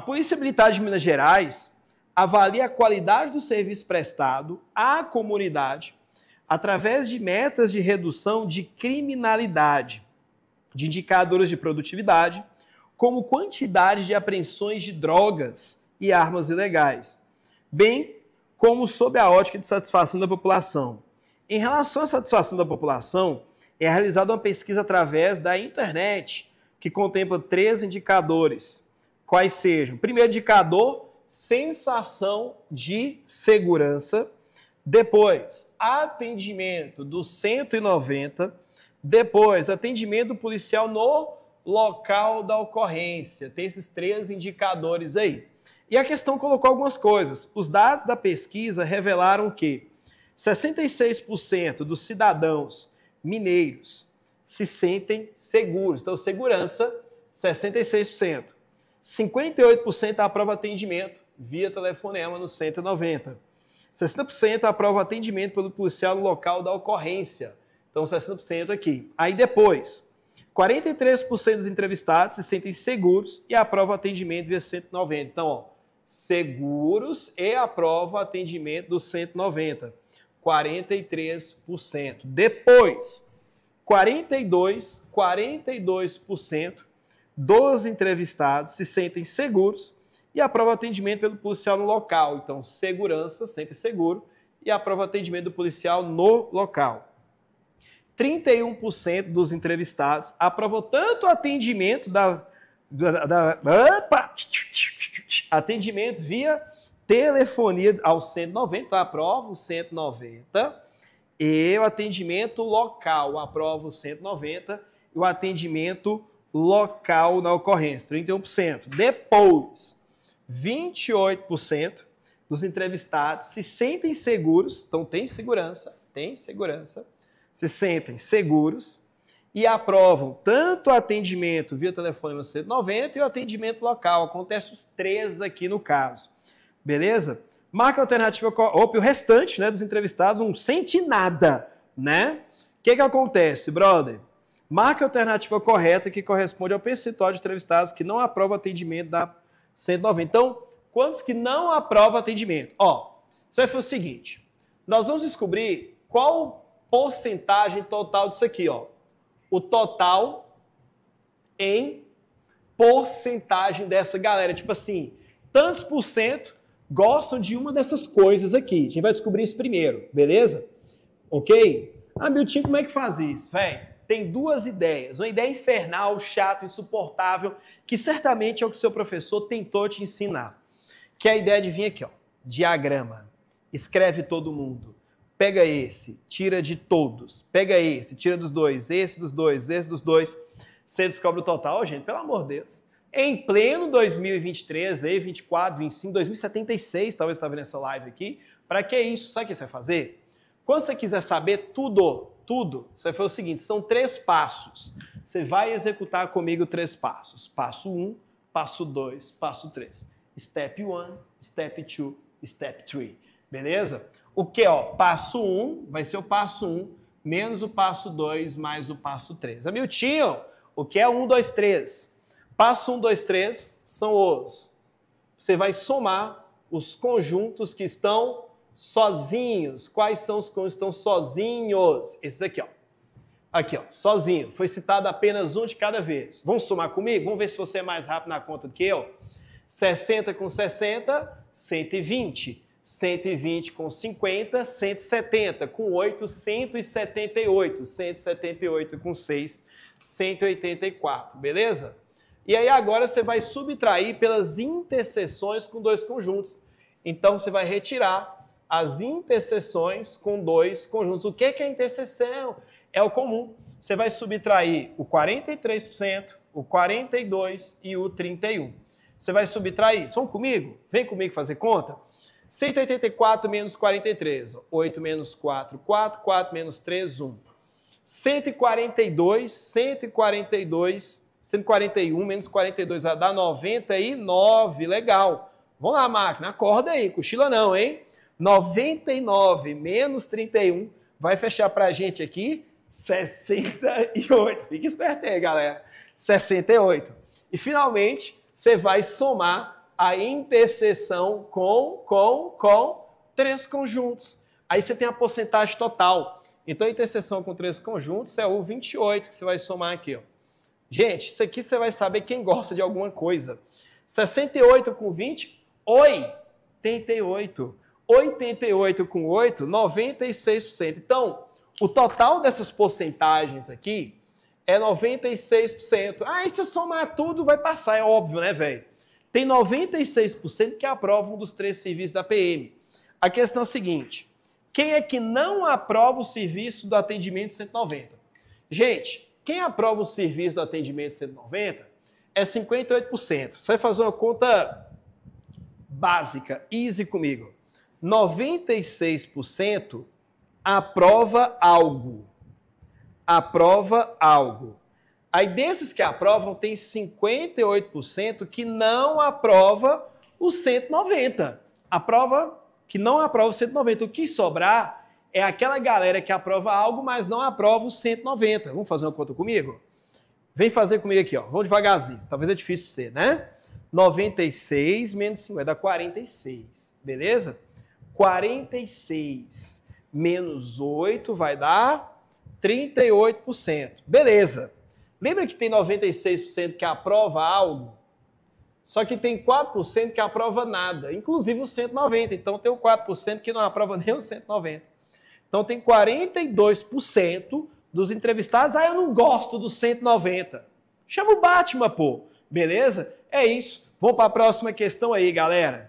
A Polícia Militar de Minas Gerais avalia a qualidade do serviço prestado à comunidade através de metas de redução de criminalidade, de indicadores de produtividade, como quantidade de apreensões de drogas e armas ilegais, bem como sob a ótica de satisfação da população. Em relação à satisfação da população, é realizada uma pesquisa através da internet, que contempla três indicadores. Quais sejam? Primeiro indicador, sensação de segurança. Depois, atendimento do 190. Depois, atendimento policial no local da ocorrência. Tem esses três indicadores aí. E a questão colocou algumas coisas. Os dados da pesquisa revelaram que 66% dos cidadãos mineiros se sentem seguros. Então, segurança, 66%. 58% aprova atendimento via telefonema no 190. 60% aprova atendimento pelo policial no local da ocorrência. Então, 60% aqui. Aí depois, 43% dos entrevistados se sentem seguros e aprovam atendimento via 190. Então, ó, seguros e aprova atendimento do 190. 43%. Depois, 42, 42% dos entrevistados se sentem seguros e aprova atendimento pelo policial no local. Então, segurança, sempre seguro, e aprova atendimento do policial no local. 31% dos entrevistados aprovou tanto o atendimento da, da, da opa, atendimento via telefonia ao 190, então aprova o 190, e o atendimento local, aprova o 190, e o atendimento local na ocorrência, 31%. Depois, 28% dos entrevistados se sentem seguros, então tem segurança, tem segurança, se sentem seguros e aprovam tanto o atendimento via telefone no 190 e o atendimento local. Acontece os três aqui no caso. Beleza? Marca alternativa opa, o restante né, dos entrevistados não sente nada, né? O que, que acontece, brother? Marque a alternativa correta que corresponde ao percentual de entrevistados que não aprova atendimento da 190. Então, quantos que não aprovam atendimento? Ó, você vai fazer o seguinte: nós vamos descobrir qual porcentagem total disso aqui, ó. O total em porcentagem dessa galera. Tipo assim, tantos por cento gostam de uma dessas coisas aqui. A gente vai descobrir isso primeiro, beleza? Ok? Ah, Miltinho, como é que faz isso? Véi, tem duas ideias. Uma ideia infernal, chata, insuportável, que certamente é o que seu professor tentou te ensinar. Que é a ideia de vir aqui, ó, diagrama. Escreve todo mundo. Pega esse, tira de todos. Pega esse, tira dos dois, esse dos dois, esse dos dois. Você descobre o total, gente, pelo amor de Deus. Em pleno 2023, aí, 24, 25, 2076, talvez você está vendo essa live aqui. Para que isso? Sabe o que você vai fazer? Quando você quiser saber tudo tudo, você vai fazer o seguinte: são três passos. Você vai executar comigo três passos. Passo 1, um, passo 2, passo 3. Step 1, step 2, step 3. Beleza? O que, ó? Passo 1 um, vai ser o passo 1, um, menos o passo 2, mais o passo 3. Amiltinho, o que é 1, 2, 3? Passo 1, 2, 3 são os. Você vai somar os conjuntos que estão sozinhos. Quais são os que estão sozinhos? Esses aqui, ó. Aqui, ó, sozinho. Foi citado apenas um de cada vez. Vamos somar comigo? Vamos ver se você é mais rápido na conta do que eu. 60 com 60, 120. 120 com 50, 170. Com 8, 178. 178 com 6, 184. Beleza? E aí agora você vai subtrair pelas interseções com dois conjuntos. Então você vai retirar as interseções com dois conjuntos. O que é interseção? É o comum. Você vai subtrair o 43%, o 42% e o 31%. Você vai subtrair. Vamos comigo? Vem comigo fazer conta. 184 menos 43. 8 menos 4, 4. 4 menos 3, 1. 142, 142, 141 menos 42 vai dar 99. Legal. Vamos lá, máquina. Acorda aí. Cochila não, hein? 99 menos 31 vai fechar para a gente aqui 68. Fique esperto aí, galera. 68. E finalmente, você vai somar a interseção com, com, com três conjuntos. Aí você tem a porcentagem total. Então, a interseção com três conjuntos é o 28 que você vai somar aqui. Ó. Gente, isso aqui você vai saber quem gosta de alguma coisa. 68 com 20, 88. 88 com 8, 96%. Então, o total dessas porcentagens aqui é 96%. Ah, e se eu somar tudo, vai passar, é óbvio, né, velho? Tem 96% que aprovam dos três serviços da PM. A questão é a seguinte: quem é que não aprova o serviço do atendimento 190? Gente, quem aprova o serviço do atendimento 190 é 58%. Você vai fazer uma conta básica, easy comigo. 96% aprova algo. Aprova algo. Aí desses que aprovam, tem 58% que não aprova o 190. Aprova que não aprova o 190. O que sobrar é aquela galera que aprova algo, mas não aprova o 190. Vamos fazer uma conta comigo? Vem fazer comigo aqui, ó. Vamos devagarzinho. Talvez é difícil para você, né? 96 menos 50 dá 46. Beleza? 46 menos 8 vai dar 38%. Beleza. Lembra que tem 96% que aprova algo? Só que tem 4% que aprova nada, inclusive o 190. Então tem o 4% que não aprova nem o 190. Então tem 42% dos entrevistados, ah, eu não gosto do 190. Chama o Batman, pô. Beleza? É isso. Vamos para a próxima questão aí, galera.